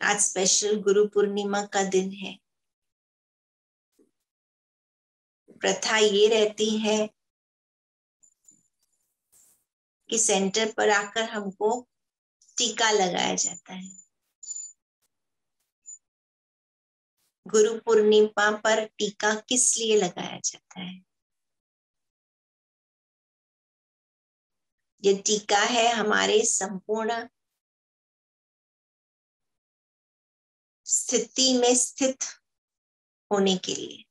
आज स्पेशल गुरु पूर्णिमा का दिन है। प्रथा ये रहती है कि सेंटर पर आकर हमको टीका लगाया जाता है। गुरु पूर्णिमा पर टीका किस लिए लगाया जाता है? ये टीका है हमारे संपूर्ण स्थिति में स्थित होने के लिए।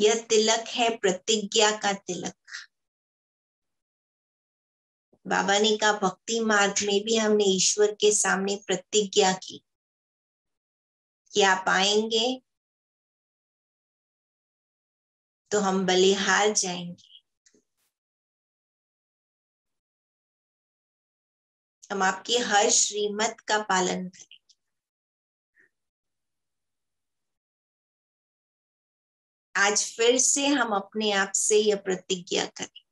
यह तिलक है, प्रतिज्ञा का तिलक। बाबा ने कहा, भक्ति मार्ग में भी हमने ईश्वर के सामने प्रतिज्ञा की। कि आप आएँगे तो हम बलिहार जाएँगे। हम आपकी हर श्रीमत का पालन करें। आज फिर से हम अपने आप से यह प्रतिज्ञा करें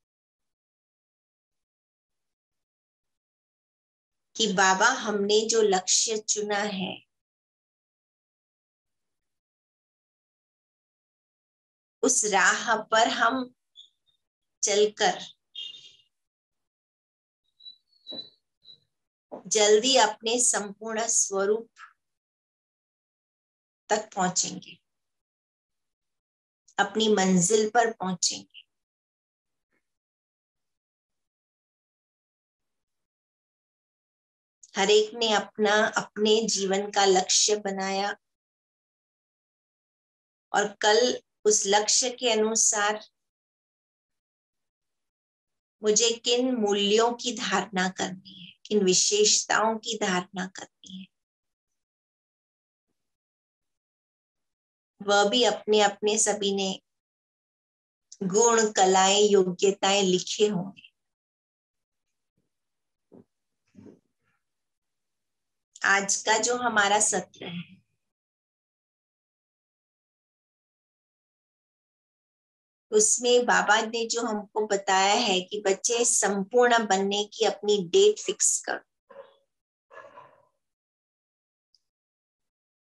कि बाबा, हमने जो लक्ष्य चुना है, उस राह पर हम चलकर जल्दी अपने संपूर्ण स्वरूप तक पहुँचेंगे। अपनी मंजिल पर पहुँचेंगे। हर एक ने अपना, अपने जीवन का लक्ष्य बनाया और कल उस लक्ष्य के अनुसार मुझे किन मूल्यों की धारणा करनी है? किन विशेषताओं की धारणा करती है। वह भी अपने अपने सभी ने गुण, कलाएँ, योग्यताएँ लिखे होंगे। आज का जो हमारा सत्र है उसमें बाबा ने जो हमको बताया है कि बच्चे संपूर्ण बनने की अपनी डेट फिक्स कर।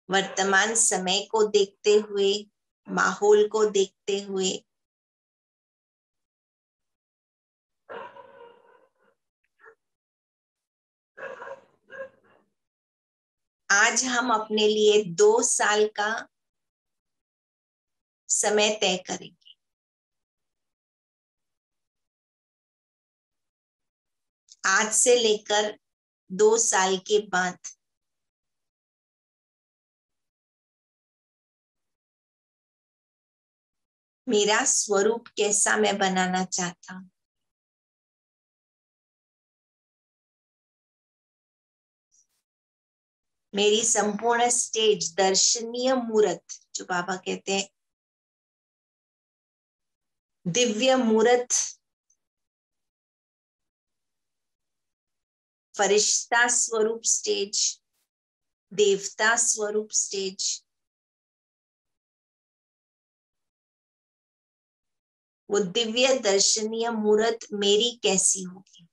वर्तमान समय को देखते हुए, माहौल को देखते हुए, आज हम अपने लिए दो साल का समय तय करेंगे। आज से लेकर दो साल के बाद। मेरा स्वरूप कैसा मैं बनाना चाहता मेरी संपूर्ण स्टेज दर्शनीय मूर्त, जो बाबा कहते हैं, दिव्य मूर्त फरिश्ता स्वरूप स्टेज देवता स्वरूप स्टेज वो दिव्य दर्शनीय मूर्त मेरी कैसी होगी?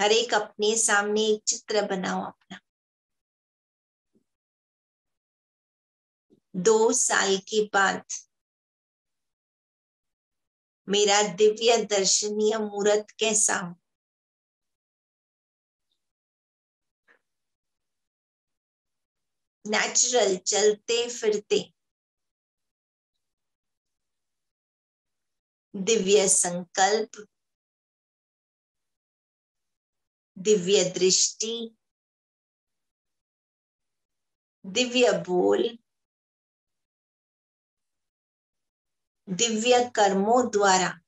हर एक अपने सामने एक चित्र बनाओ अपना। दो साल के बाद मेरा दिव्य दर्शनीय मूर्त कैसा हो? नेचुरल चलते, फिरते। दिव्य संकल्प। दिव्य दृष्टि। दिव्य बोल। दिव्य कर्मों द्वारा।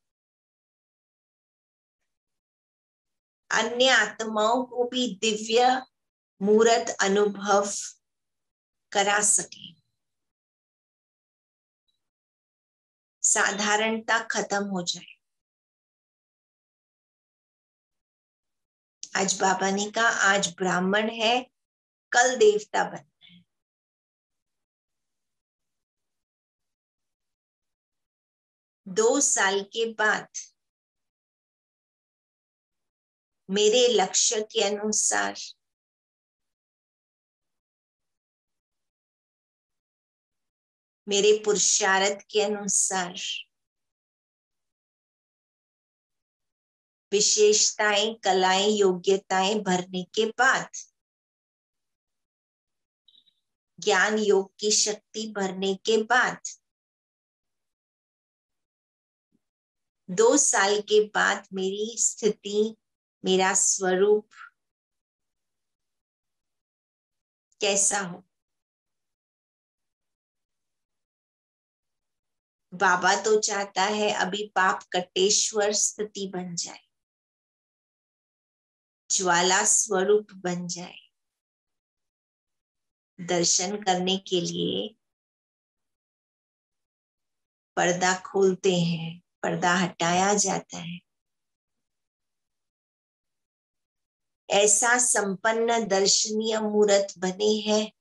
अन्य आत्माओं को भी दिव्य मूर्त अनुभव करा सके। साधारणता खत्म हो जाए। आज बाबा ने कहा, आज ब्राह्मण है, कल देवता बनना दो साल के बाद मेरे लक्ष्य के अनुसार मेरे पुरुषार्थ के अनुसार विशेषताएँ, कलाएँ, योग्यताएँ भरने के बाद ज्ञान योग की शक्ति भरने के बाद दो साल के बाद मेरी स्थिति, मेरा स्वरूप कैसा हो? बाबा तो चाहता है अभी पाप कटेश्वर स्थिति बन जाए। ज्वाला स्वरूप बन जाए। दर्शन करने के लिए पर्दा खोलते हैं। पर्दा हटाया जाता है। ऐसा संपन्न दर्शनीय मूर्त बने हैं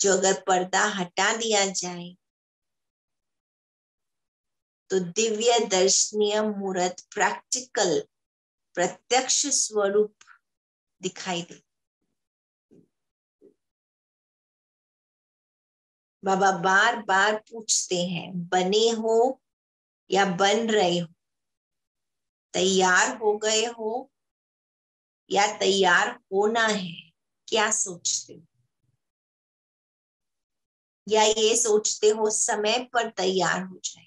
जो अगर पर्दा हटा दिया जाए तो दिव्य दर्शनीय मूर्त प्रैक्टिकल प्रत्यक्ष स्वरूप दिखाई दे बाबा बार बार पूछते हैं, बने हो या बन रहे हो? तैयार हो गए हो या तैयार होना है, क्या सोचते हो? या ये सोचते हो समय पर तैयार हो जाए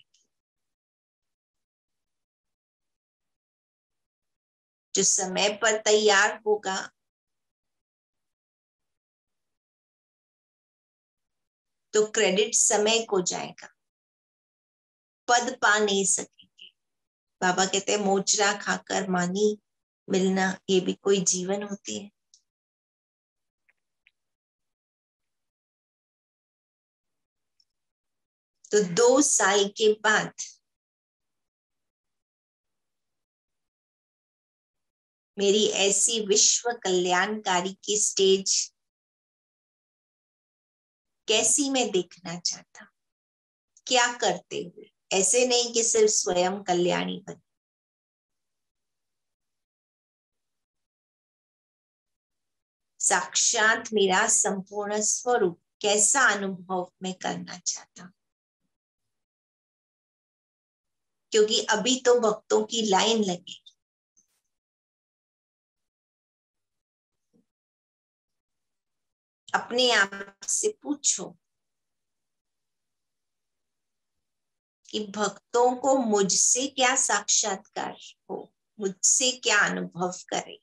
जो समय पर तैयार होगा तो क्रेडिट समय को जाएगा। पद पा नहीं सकेंगे। बाबा कहते हैं, मोचरा खाकर मानी मिलना, ये भी कोई जीवन होती है। तो दो साल के बाद मेरी ऐसी विश्व कल्याणकारी की स्टेज कैसी मैं देखना चाहता क्या करते हुए? ऐसे नहीं कि सिर्फ़ स्वयं कल्याणी बने। साक्षात मेरा संपूर्ण स्वरूप कैसा अनुभव मैं करना चाहता क्योंकि अभी तो भक्तों की लाइन लगी। अपने आप से पूछो कि भक्तों को मुझसे क्या साक्षात्कार हो, मुझसे क्या अनुभव करे?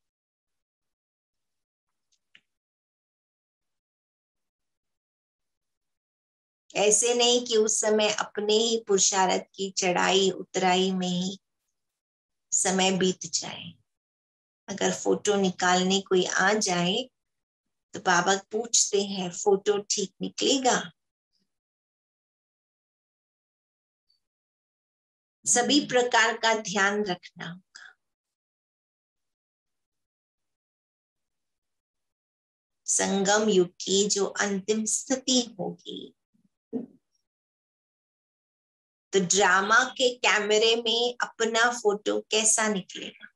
ऐसे नहीं कि उस समय अपने ही पुरुषार्थ की चढ़ाई उतराई में ही समय बीत जाए। अगर फ़ोटो निकालने कोई आ जाए तो बाबा पूछते हैं, फ़ोटो ठीक निकलेगा? सभी प्रकार का ध्यान रखना होगा। संगम युग की जो अंतिम स्थिति होगी तो ड्रामा के कैमरे में अपना फ़ोटो कैसा निकलेगा?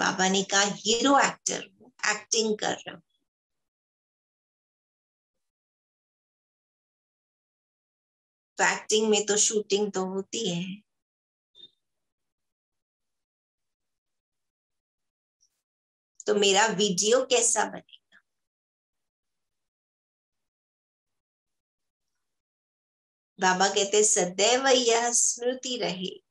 बाबा ने कहा, हीरो एक्टर एक्टिंग कर रहा हूँ. तो एक्टिंग में तो शूटिंग तो होती है। तो मेरा वीडियो कैसा बनेगा? बाबा कहते सदैव यह स्मृति रहे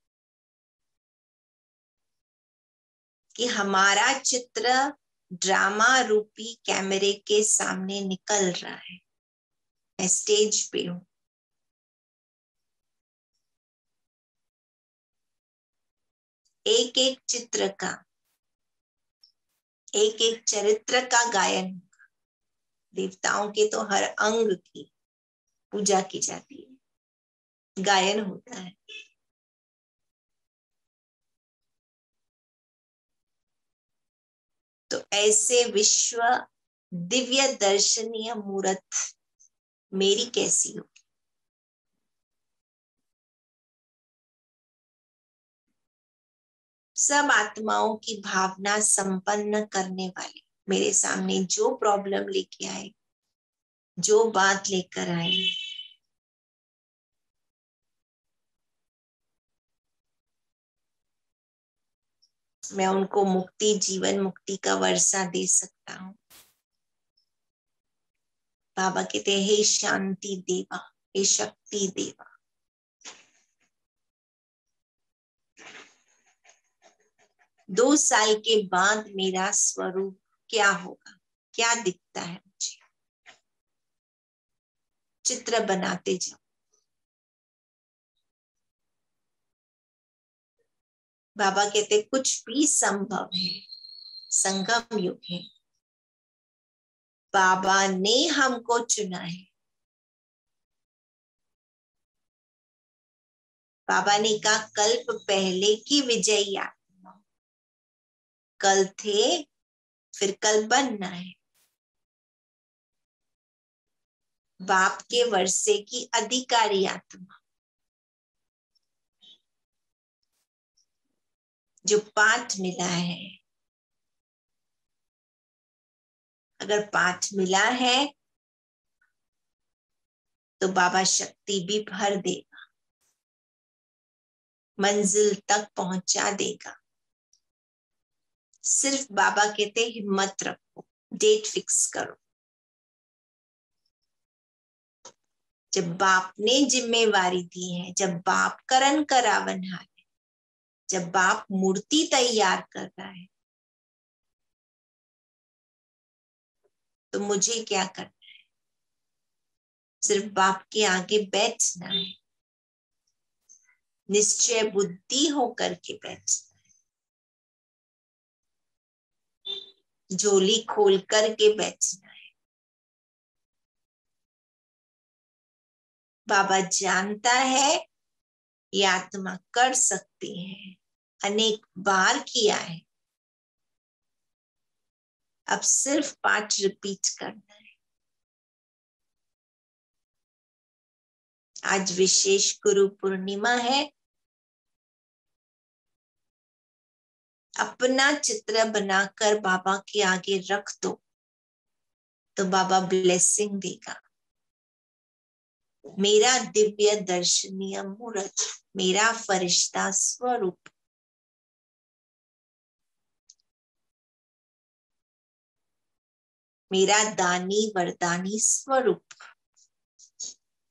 कि हमारा चित्र ड्रामा रूपी कैमरे के सामने निकल रहा है। मैं स्टेज पे हूँ। एक एक चित्र का एक एक चरित्र का गायन देवताओं के तो हर अंग की पूजा की जाती है। गायन होता है। तो ऐसे विश्व दिव्य दर्शनीय मूर्त मेरी कैसी होगी सब आत्माओं की भावना संपन्न करने वाले, मेरे सामने जो प्रॉब्लम लेके आए, जो बात लेकर आए मैं उनको मुक्ति, जीवन मुक्ति का वर्षा दे सकता हूँ। बाबा कहते हे शांति देवा, हे शक्ति देवा। दो साल के बाद मेरा स्वरूप क्या होगा? क्या दिखता है मुझे? चित्र बनाते जाओ। बाबा कहते कुछ भी संभव है, संगम युग है। बाबा ने हमको चुना है। बाबा ने कहा, कल्प पहले की विजयी आत्मा कल थे, फिर कल बनना है। बाप के वर्षे की अधिकारी आत्मा। जो पाठ मिला है। अगर पाठ मिला है तो बाबा शक्ति भी भर देगा। मंजिल तक पहुँचा देगा। सिर्फ़ बाबा कहते, हिम्मत रखो, डेट फिक्स करो। जब बाप ने जिम्मेवारी दी है, जब बाप करण करावन है जब बाप मूर्ति तैयार कर रहा है तो मुझे क्या करना है? सिर्फ़ बाप के आगे बैठना है। निश्चय बुद्धि होकर के बैठना है। झोली खोल करके बैठना है। बाबा जानता है ये आत्मा कर सकती है। अनेक बार किया है। अब सिर्फ़ पाठ रिपीट करना है। आज विशेष गुरु पूर्णिमा है। अपना चित्र बनाकर बाबा के आगे रख दो तो बाबा ब्लेसिंग देगा। मेरा दिव्य दर्शनीय मूर्त, मेरा फरिश्ता स्वरूप। मेरा दानी वरदानी स्वरूप।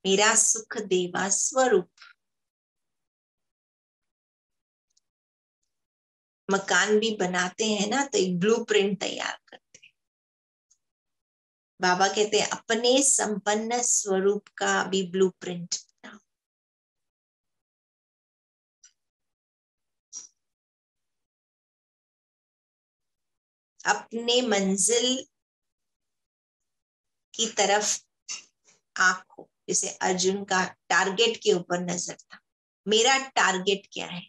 मेरा सुख देवा स्वरूप। मकान भी बनाते हैं ना तो एक ब्लूप्रिंट तैयार करते हैं। बाबा कहते हैं, अपने संपन्न स्वरूप का भी ब्लूप्रिंट अपने मंजिल की तरफ़ आँख हो। जैसे अर्जुन का टारगेट के ऊपर नज़र था। मेरा टारगेट क्या है?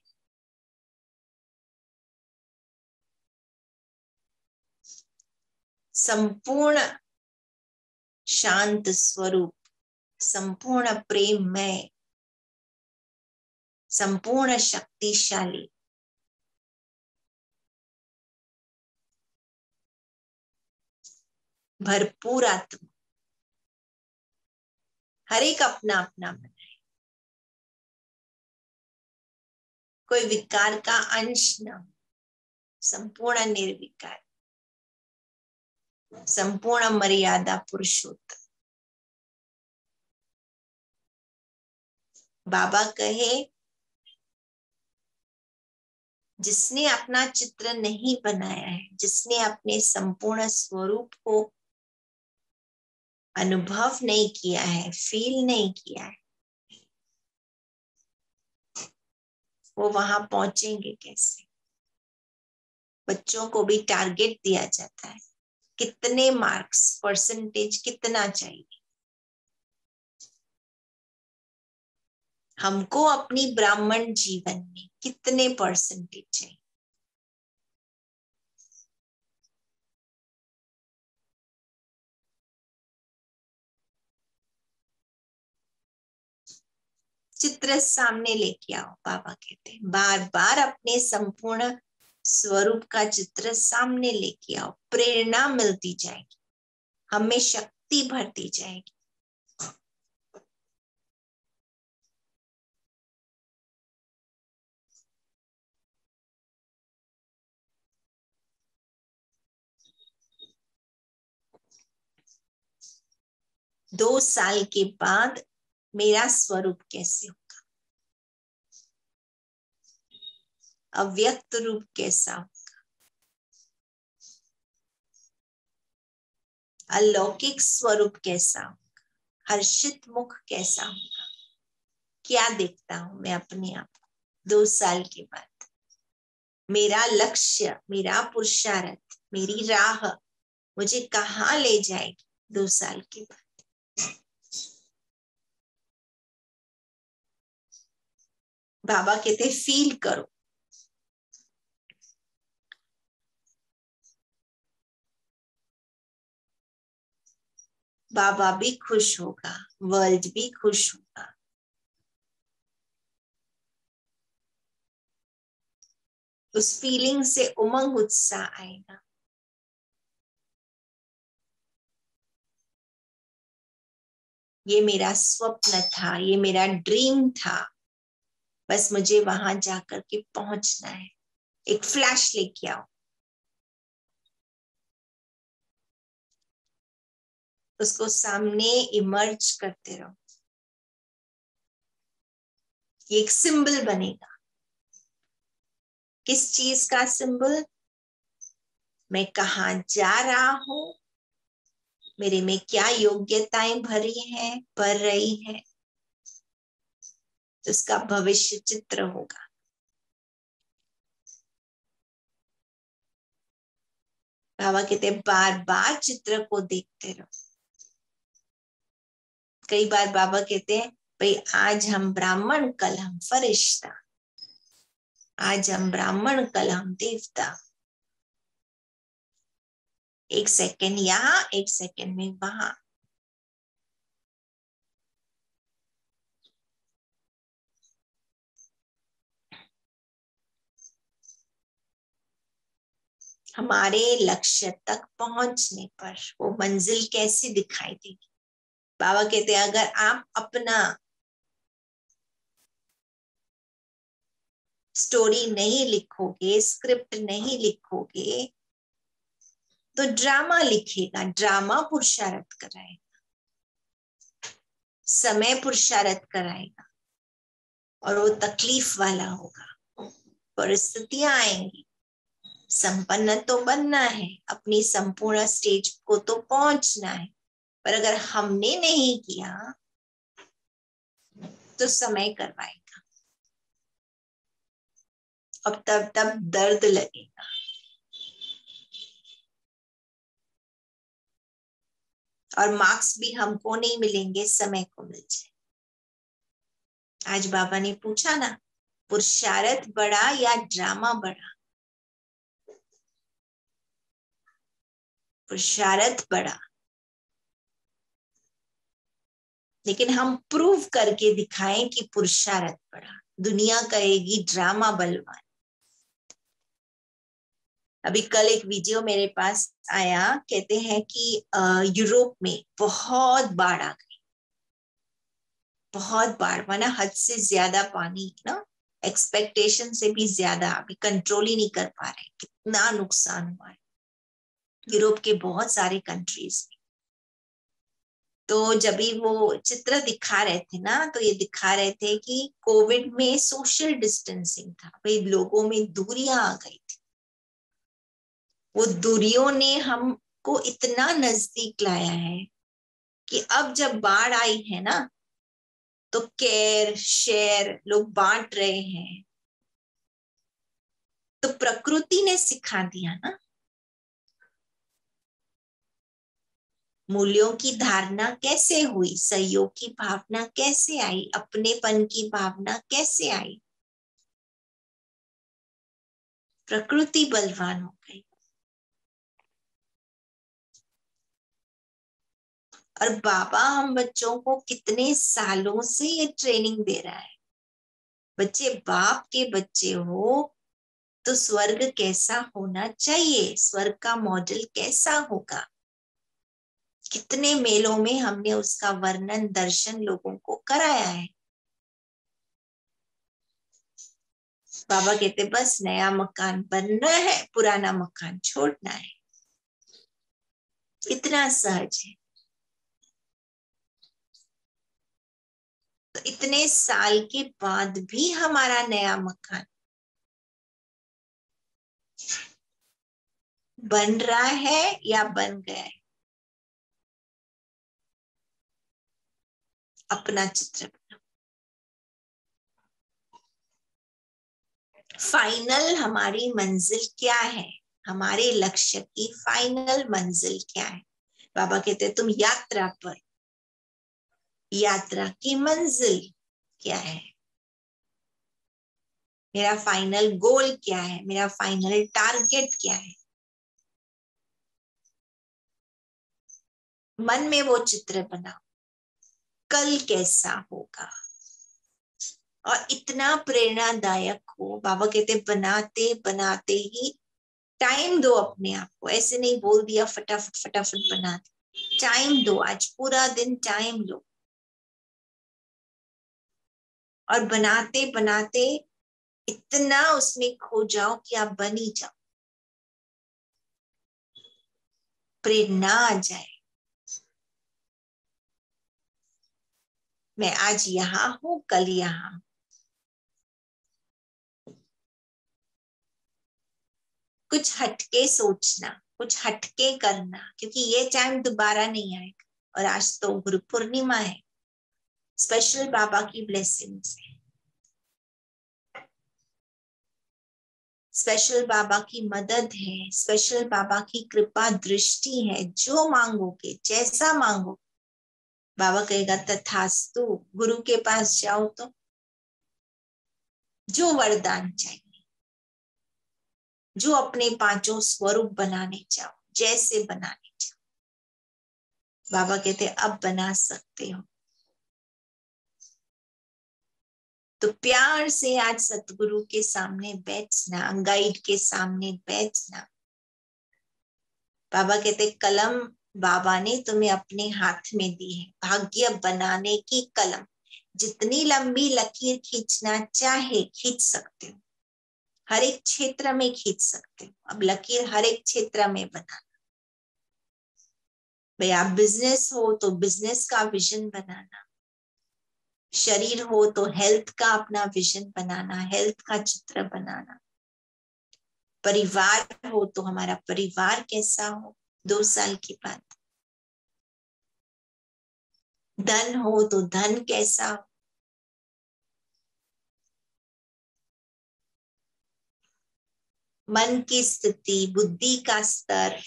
संपूर्ण शांत स्वरूप, संपूर्ण प्रेम में संपूर्ण शक्तिशाली। भरपूर आत्मा। हर एक अपना अपना बनाए कोई विकार का अंश न संपूर्ण निर्विकार, संपूर्ण मर्यादा पुरुषोत्तम। बाबा कहे, जिसने अपना चित्र नहीं बनाया है, जिसने अपने संपूर्ण स्वरूप को अनुभव नहीं किया है फील नहीं किया है। वो वहाँ पहुँचेंगे कैसे? बच्चों को भी टारगेट दिया जाता है। कितने मार्क्स परसेंटेज कितना चाहिए? हमको अपनी ब्राह्मण जीवन में कितने परसेंटेज चाहिए? चित्र सामने लेके आओ, बाबा कहते हैं। बार बार अपने संपूर्ण स्वरूप का चित्र सामने लेके आओ। प्रेरणा मिलती जाएगी, हमें शक्ति भरती जाएगी। दो साल के बाद मेरा स्वरूप कैसे होगा? अव्यक्त रूप कैसा होगा? अलौकिक स्वरूप कैसा होगा? हर्षित मुख कैसा होगा? क्या देखता हूँ मैं अपने आप को? दो साल के बाद। मेरा लक्ष्य, मेरा पुरुषार्थ, मेरी राह मुझे कहाँ ले जाएगी दो साल के बाद? बाबा कहते फील करो. बाबा भी खुश होगा वर्ल्ड भी खुश होगा. उस फीलिंग से उमंग, उत्साह आएगा. ये मेरा स्वप्न था, ये मेरा ड्रीम था. बस मुझे वहाँ जाकर के पहुँचना है। एक फ्लैश लेके आओ। उसको सामने इमर्ज करते रहो। ये एक सिंबल बनेगा। किस चीज़ का सिंबल? मैं कहा जा रहा हूँ? मेरे में क्या योग्यताएँ भरी हैं भर रही है? तो उसका भविष्य चित्र होगा। बाबा कहते बार बार चित्र को देखते रहो। कई बार बाबा कहते हैं, भाई, आज हम ब्राह्मण, कल हम फरिश्ता। आज हम ब्राह्मण, कल हम देवता। एक सेकंड यहाँ, एक सेकंड में वहाँ। हमारे लक्ष्य तक पहुँचने पर वो मंजिल कैसी दिखाई देगी? बाबा कहते हैं, अगर आप अपना स्टोरी नहीं लिखोगे स्क्रिप्ट नहीं लिखोगे तो ड्रामा लिखेगा ड्रामा पुरुषारत कराएगा। समय पुरुषारत कराएगा और वो तकलीफ़ वाला होगा। परिस्थितियाँ आएँगी। संपन्न तो बनना है, अपनी संपूर्ण स्टेज को तो पहुँचना है। पर अगर हमने नहीं किया तो समय करवाएगा। अब तब तब दर्द लगेगा। और मार्क्स भी हमको नहीं मिलेंगे, समय को मिल जाए। आज बाबा ने पूछा ना, पुरुषारथ बड़ा या ड्रामा बड़ा? पुरुषारथ बड़ा लेकिन हम प्रूव करके दिखाएँ कि पुरुषारथ बड़ा दुनिया कहेगी, ड्रामा बलवान। अभी कल एक वीडियो मेरे पास आया, कहते हैं कि यूरोप में बहुत बाढ़ आ गई। बहुत बाढ़, माना हद से ज़्यादा पानी ना एक्सपेक्टेशन से भी ज़्यादा, अभी कंट्रोल ही नहीं कर पा रहे कितना नुकसान हुआ है। यूरोप के बहुत सारे कंट्रीज़ तो जब भी वो चित्र दिखा रहे थे ना तो ये दिखा रहे थे कि कोविड में सोशल डिस्टेंसिंग था। भाई, लोगों में दूरियाँ आ गई थी। वो दूरियों ने हमको इतना नज़दीक लाया है कि अब जब बाढ़ आई है ना तो केयर शेयर लोग बांट रहे हैं। तो प्रकृति ने सिखा दिया ना मूल्यों की धारणा कैसे हुई? सहयोग की भावना कैसे आई? अपनेपन की भावना कैसे आई? प्रकृति बलवान हो गई। और बाबा, हम बच्चों को कितने सालों से ये ट्रेनिंग दे रहा है। बच्चे बाप के बच्चे हो तो स्वर्ग कैसा होना चाहिए? स्वर्ग का मॉडल कैसा होगा? कितने मेलों में हमने उसका वर्णन, दर्शन लोगों को कराया है? बाबा कहते, बस नया मकान बनना है, पुराना मकान छोड़ना है। इतना सहज है। तो इतने साल के बाद भी हमारा नया मकान बन रहा है या बन गया है? अपना चित्र। फाइनल हमारी मंजिल क्या है? हमारे लक्ष्य की फाइनल मंजिल क्या है? बाबा कहते हैं, तुम यात्रा पर। यात्रा की मंजिल क्या है? मेरा फाइनल गोल क्या है? मेरा फाइनल टारगेट क्या है? मन में वो चित्र बनाओ कल कैसा होगा? और इतना प्रेरणादायक हो, बाबा कहते बनाते बनाते ही टाइम दो अपने आप को। ऐसे नहीं बोल दिया, फटाफट फटाफट बना टाइम दो, आज पूरा दिन टाइम लो। और बनाते बनाते इतना उसमें खो जाओ कि आप बन ही जाओ। प्रेरणा आ जाए। मैं आज यहाँ हूँ, कल यहाँ। कुछ हटके सोचना, कुछ हटके करना, क्योंकि ये टाइम दोबारा नहीं आएगा, और आज तो गुरु पूर्णिमा है। स्पेशल बाबा की ब्लेसिंग्स है। स्पेशल बाबा की मदद है स्पेशल बाबा की कृपा, दृष्टि है, जो मांगोगे, जैसा मांगो बाबा कहेगा, तथास्तु, गुरु के पास जाओ तो जो वरदान चाहिए, जो अपने पाँचों स्वरूप बनाने चाहो, जैसे बनाने चाहो। बाबा कहते, अब बना सकते हो। तो प्यार से आज सतगुरु के सामने बैठना गाइड के सामने बैठना, बाबा कहते, कलम बाबा ने तुम्हें अपने हाथ में दी है। भाग्य बनाने की कलम। जितनी लंबी लकीर खींचना चाहे, खींच सकते हो। हर एक क्षेत्र में खींच सकते हो। अब लकीर हर एक क्षेत्र में बनाना भाई आप बिज़नेस हो तो बिज़नेस का विजन बनाना। शरीर हो तो हेल्थ का अपना विजन बनाना। हेल्थ का चित्र बनाना। परिवार हो तो हमारा परिवार कैसा हो? दो साल के बाद। धन हो तो धन कैसा? हो मन की स्थिति, बुद्धि का स्तर,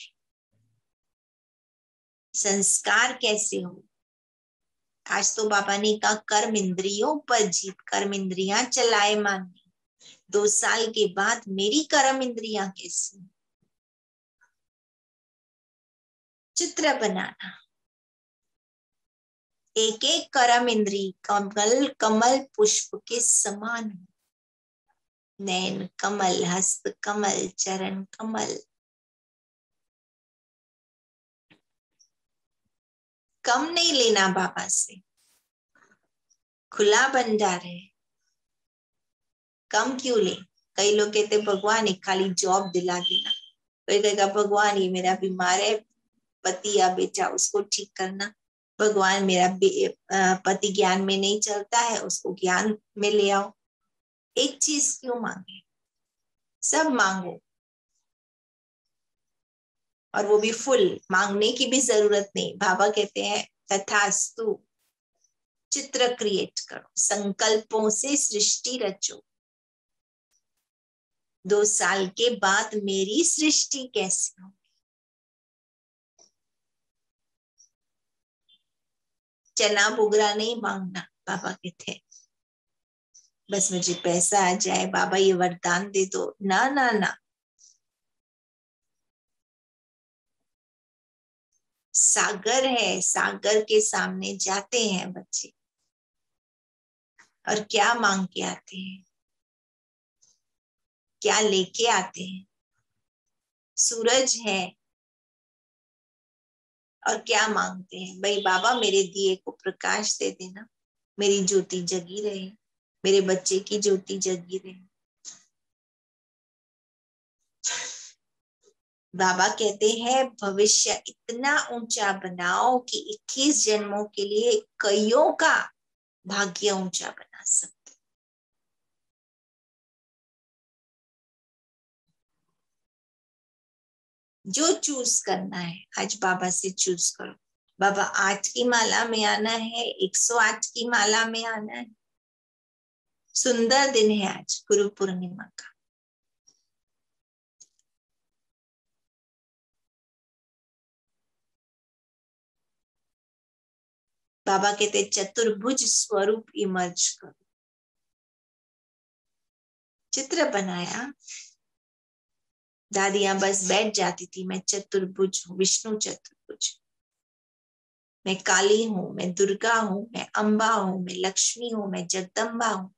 संस्कार कैसे हो? आज तो बाबा ने कहा, कर्म इंद्रियों पर जीत, कर्म इंद्रिया चलाए माननी दो साल के बाद मेरी कर्म इंद्रिया कैसी? चित्र बनाना। एक एक करम इंद्री कमल कमल पुष्प के समान हो। नैन कमल, हस्त कमल, चरण कमल। कम नहीं लेना बाबा से। खुला भंडार है कम क्यों ले? कई लोग कहते भगवान एक खाली जॉब दिला देना। कोई कहेगा, भगवान ये मेरा बीमार है पति या बेटा, उसको ठीक करना। भगवान मेरा पति ज्ञान में नहीं चलता है, उसको ज्ञान में ले आओ। एक चीज़ क्यों मांगे? सब मांगो। और वो भी फुल, मांगने की भी ज़रूरत नहीं। बाबा कहते हैं, तथास्तु, चित्र क्रिएट करो। संकल्पों से सृष्टि रचो। दो साल के बाद मेरी सृष्टि कैसी होगी चना बुगरा नहीं मांगना। बाबा कहते, बस मुझे पैसा आ जाए, बाबा ये वरदान दे दो। ना ना ना। सागर है, सागर के सामने जाते हैं बच्चे। और क्या मांग के आते हैं? क्या लेके आते हैं? सूरज है और क्या मांगते हैं? भाई बाबा, मेरे दिए को प्रकाश दे देना। मेरी ज्योति जगी रहे। मेरे बच्चे की ज्योति जगी रहे। बाबा कहते हैं, भविष्य इतना ऊँचा बनाओ कि 21 जन्मों के लिए कईयों का भाग्य ऊँचा बना सकते जो चूज़ करना है आज बाबा से चूज़ करो। बाबा, आठ की माला में आना है 108 की माला में आना है। सुंदर दिन है आज, गुरु पूर्णिमा का। बाबा कहते चतुर्भुज स्वरूप इमर्ज करो। चित्र बनाया दादियाँ बस बैठ जाती थी, मैं चतुर्भुज हूँ, विष्णु चतुर्भुज। मैं काली हूँ, मैं दुर्गा हूँ, मैं अंबा हूँ, मैं लक्ष्मी हूँ, मैं जगदम्बा हूँ,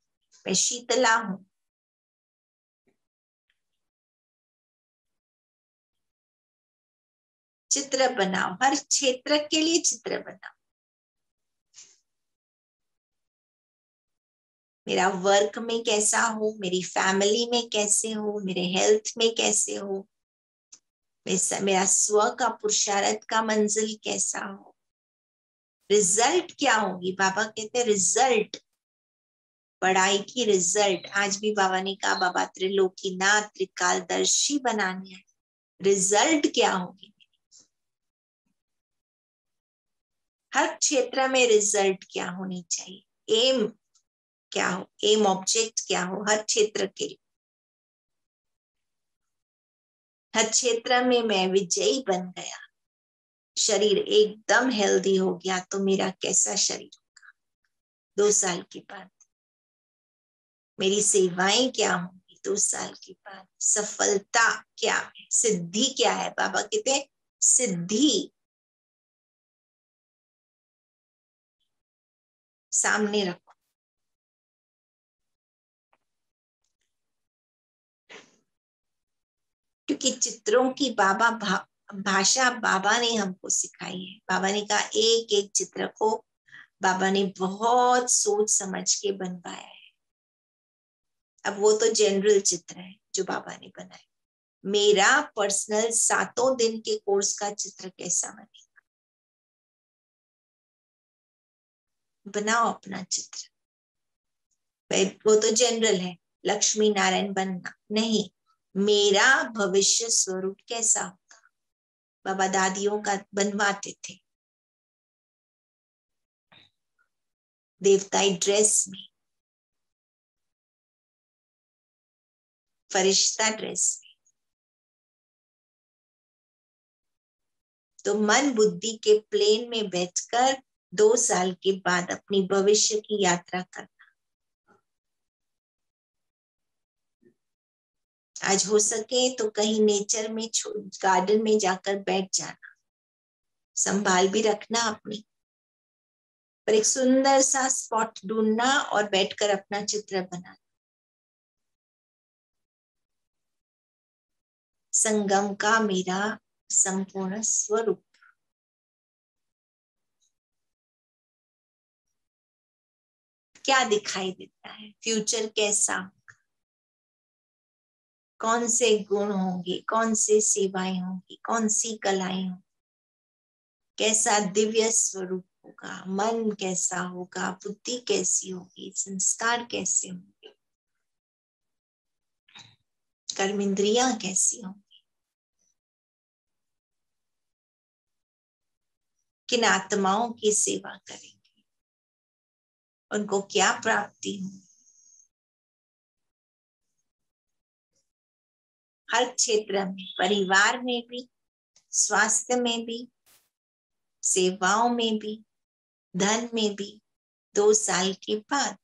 मैं शीतला हूँ। चित्र बनाओ, हर क्षेत्र के लिए चित्र बनाओ। मेरा वर्क में कैसा हो, मेरी फैमिली में कैसे हो, मेरे हेल्थ में कैसे हो, मेरा स्व का, पुरुषार्थ का मंजिल कैसा हो? रिज़ल्ट क्या होगी? बाबा कहते हैं रिज़ल्ट पढ़ाई की रिज़ल्ट आज भी बाबा ने कहा, बाबा त्रिलोकी नाथ त्रिकालदर्शी बनाने है। रिज़ल्ट क्या होगी? हर क्षेत्र में रिज़ल्ट क्या होनी चाहिए? एम क्या हो? एम ऑब्जेक्ट क्या हो? हर क्षेत्र के लिए। हर क्षेत्र में मैं विजयी बन गया। शरीर एकदम हेल्दी हो गया तो मेरा कैसा शरीर होगा? दो साल के बाद। मेरी सेवाएँ क्या होंगी दो साल के बाद? सफलता क्या है? सिद्धि क्या है? बाबा कहते हैं, सिद्धि। सामने रखो। क्योंकि चित्रों की बाबा भा, भाषा बाबा ने हमको सिखाई है। बाबा ने कहा एक एक चित्र को बाबा ने बहुत सोच समझ के बनवाया है। अब वो तो जनरल चित्र है जो बाबा ने बनाया। मेरा पर्सनल सातों दिन के कोर्स का चित्र कैसा बनेगा? बनाओ अपना चित्र। वो तो जनरल है लक्ष्मी नारायण बनना नहीं। मेरा भविष्य स्वरूप कैसा होगा बाबा दादियों का बनवाते थे। देवताई ड्रेस में। फरिश्ता ड्रेस में। तो मन बुद्धि के प्लेन में बैठकर दो साल के बाद अपनी भविष्य की यात्रा कर आज हो सके तो कहीं नेचर में गार्डन में जाकर बैठ जाना। संभाल भी रखना अपनी पर एक सुंदर सा स्पॉट ढूंढना और बैठकर अपना चित्र बनाना। संगम का मेरा संपूर्ण स्वरूप। क्या दिखाई देता है? फ्यूचर कैसा? कौन से गुण होंगे, कौन से सेवाएँ होंगी, कौन सी कलाएँ होंगी? कैसा दिव्य स्वरूप होगा, मन कैसा होगा, बुद्धि कैसी होगी, संस्कार कैसे होंगे? कर्म इंद्रिया कैसी होंगी? किन आत्माओं की सेवा करेंगे? उनको क्या प्राप्ति होगी? हर क्षेत्र में, परिवार में भी, स्वास्थ्य में भी, सेवाओं में भी, धन में भी, दो साल के बाद।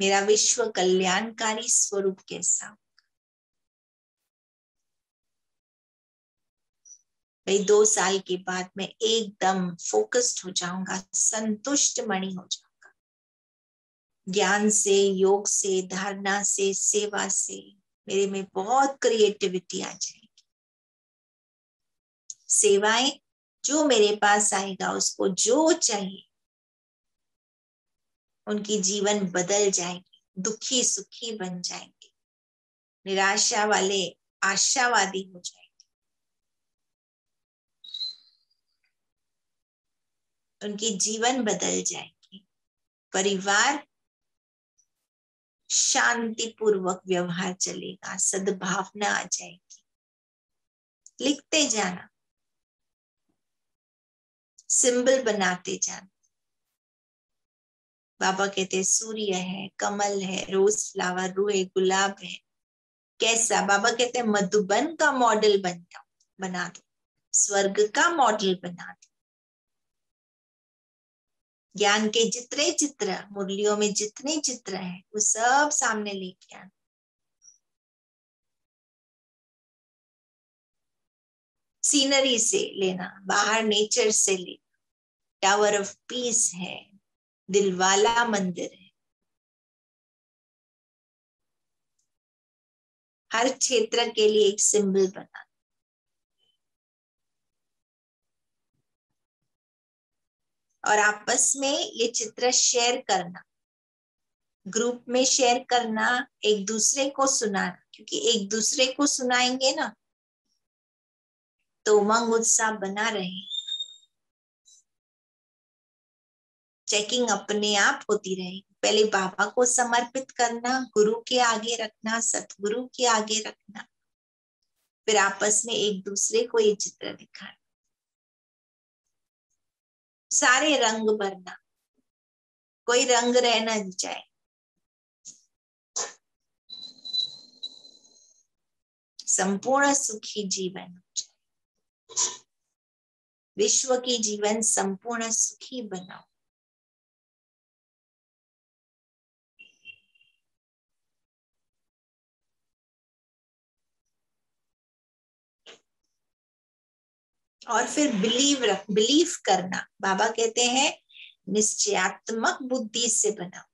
मेरा विश्व कल्याणकारी स्वरूप कैसा? भाई, दो साल के बाद मैं एकदम फोकस्ड हो जाऊँगा संतुष्ट मणि हो जाऊँगा। ज्ञान से, योग से, धारणा से, सेवा से मेरे में बहुत क्रिएटिविटी आ जाएगी। सेवाएँ जो मेरे पास आएगा, उसको जो चाहिए, उनकी जीवन बदल जाएगी दुखी सुखी बन जाएँगे, निराशा वाले आशावादी हो जाएँगे। उनकी जीवन बदल जाएगी। परिवार शांतिपूर्वक व्यवहार चलेगा, सद्भावना आ जाएगी। लिखते जाना। सिंबल बनाते जाना। बाबा कहते, सूर्य है, कमल है, रोज फ्लावर रूए, गुलाब है। कैसा? बाबा कहते, मधुबन का मॉडल बन जाओ, बना दो। स्वर्ग का मॉडल बना दो। ज्ञान के जितने चित्र, मुरलियों में जितने चित्र हैं, वो सब सामने लेके आना। सीनरी से लेना, बाहर नेचर से लेना। टावर ऑफ़ पीस है, दिलवाला मंदिर है। हर क्षेत्र के लिए एक सिंबल बना। और आपस में ये चित्र शेयर करना। ग्रुप में शेयर करना, एक दूसरे को सुनाना, क्योंकि एक दूसरे को सुनाएँगे ना तो उमंग उत्साह बना रहे। चेकिंग अपने आप होती रहे। पहले बाबा को समर्पित करना, गुरु के आगे रखना, सतगुरु के आगे रखना। फिर आपस में एक दूसरे को ये चित्र दिखाना। सारे रंग भरना। कोई रंग रहना नहीं चाहे। संपूर्ण सुखी जीवन। विश्व की जीवन संपूर्ण सुखी बनाओ। और फिर बिलीव रख बिलीव करना। बाबा कहते हैं, निश्चयात्मक बुद्धि से बनाओ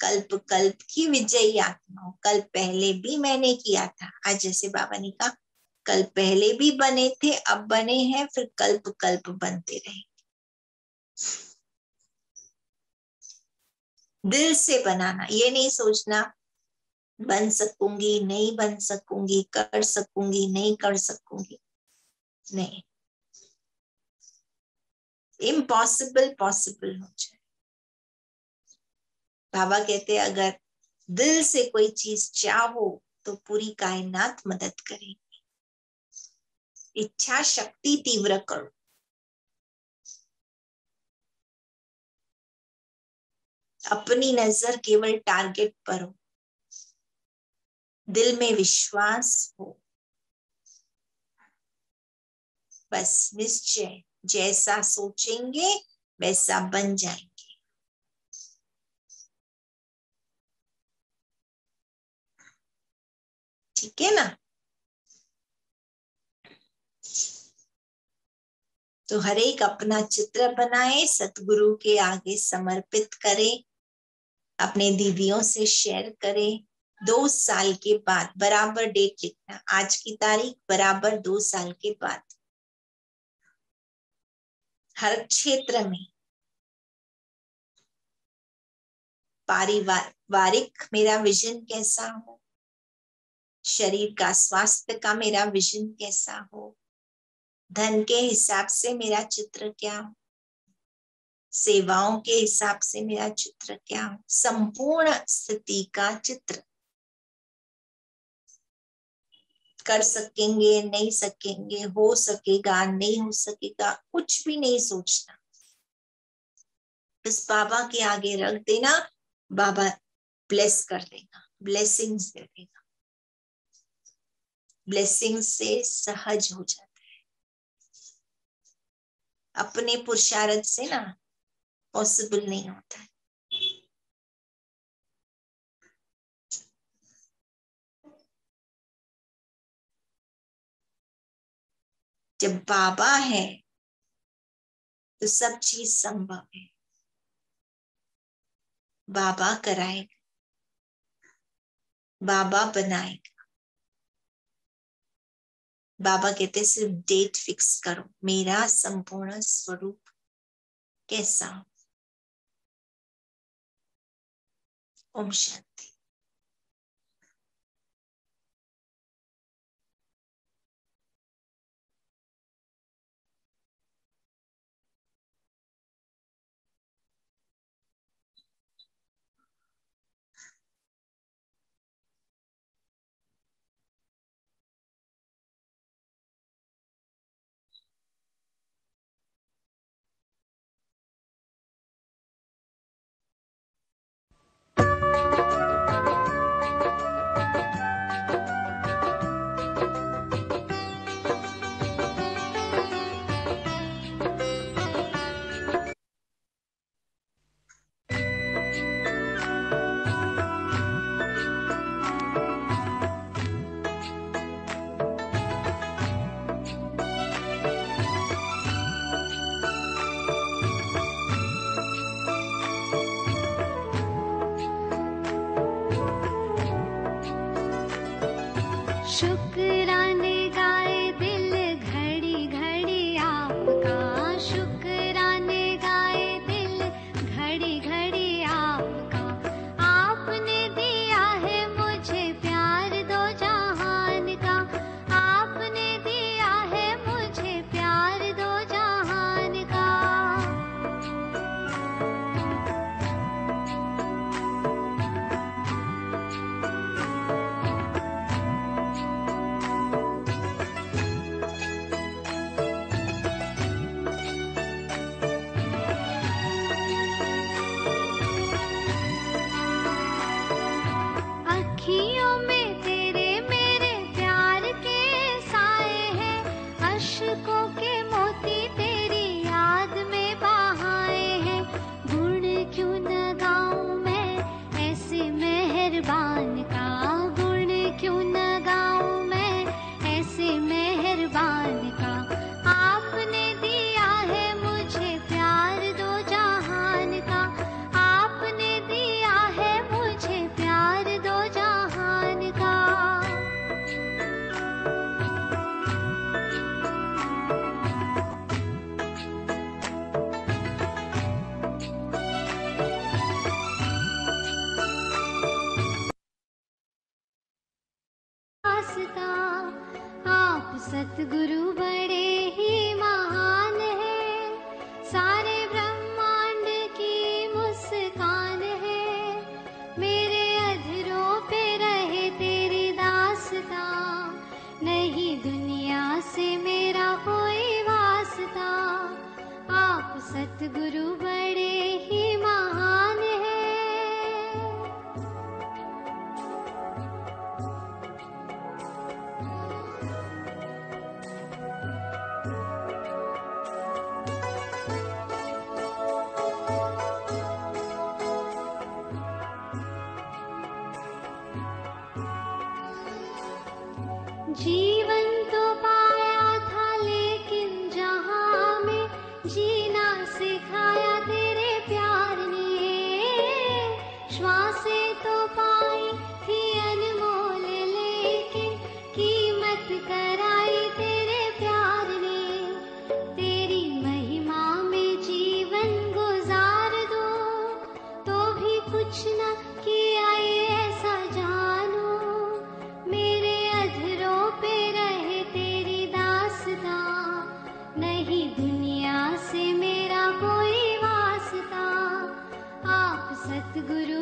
कल्प कल्प की विजयी आत्मा। कल पहले भी मैंने किया था। आज जैसे बाबा ने कहा कल पहले भी बने थे, अब बने हैं, फिर कल्प कल्प बनते रहे। दिल से बनाना, ये नहीं सोचना, बन सकूँगी, नहीं बन सकूँगी, कर सकूँगी, नहीं कर सकूँगी। नहीं। इम्पॉसिबल पॉसिबल हो जाए। बाबा कहते अगर दिल से कोई चीज़ चाहो तो पूरी कायनात मदद करेगी। इच्छा शक्ति तीव्र करो। अपनी नज़र केवल टारगेट पर हो। दिल में विश्वास हो। बस, निश्चय। जैसा सोचेंगे, वैसा बन जाएँगे। ठीक है ना? तो हर एक अपना चित्र बनाए, सतगुरु के आगे समर्पित करें, अपने दीदियों से शेयर करें। दो साल के बाद, बराबर डेट लिखना। आज की तारीख बराबर दो साल के बाद। हर क्षेत्र में। पारिवारिक मेरा विजन कैसा हो? शरीर का स्वास्थ्य का मेरा विजन कैसा हो? धन के हिसाब से मेरा चित्र क्या हो? सेवाओं के हिसाब से मेरा चित्र क्या हो? संपूर्ण स्थिति का चित्र। कर सकेंगे, नहीं सकेंगे, हो सकेगा, नहीं हो सकेगा, कुछ भी नहीं सोचना। बस बाबा के आगे रख देना, बाबा ब्लेस कर देगा ब्लेसिंग्स दे देगा ब्लेसिंग से सहज हो जाता है। अपने पुरुषार्थ से ना पॉसिबल नहीं होता है। जब बाबा है तो सब चीज़ संभव है। बाबा कराएगा। बाबा बनाएगा। बाबा कहते सिर्फ़ डेट फिक्स करो। मेरा संपूर्ण स्वरूप कैसा ओम शांति। सद्गुरु